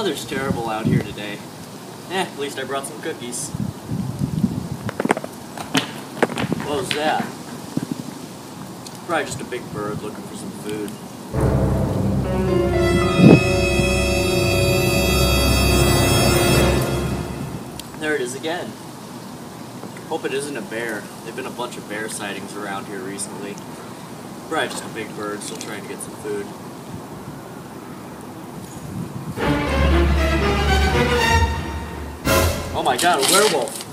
weather's terrible out here today. Eh, at least I brought some cookies. What was that? Probably just a big bird looking for some food. There it is again. Hope it isn't a bear. There've been a bunch of bear sightings around here recently. Probably just a big bird still trying to get some food. Oh my god, a werewolf!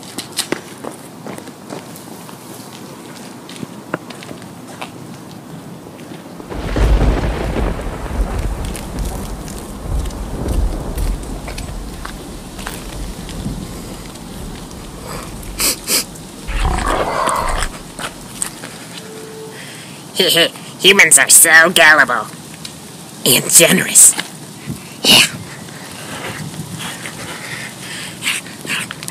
Humans are so gullible and generous. Yeah.